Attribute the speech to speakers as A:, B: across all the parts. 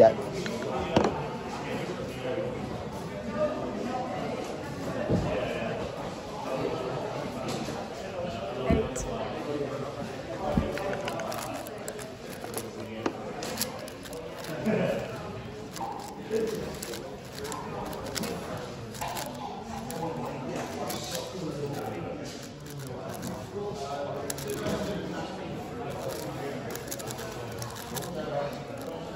A: that.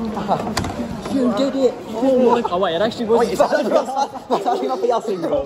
B: You did it!
C: Oh, wait, it actually was.
B: Wait, it's actually, it's actually not the Yasin, bro.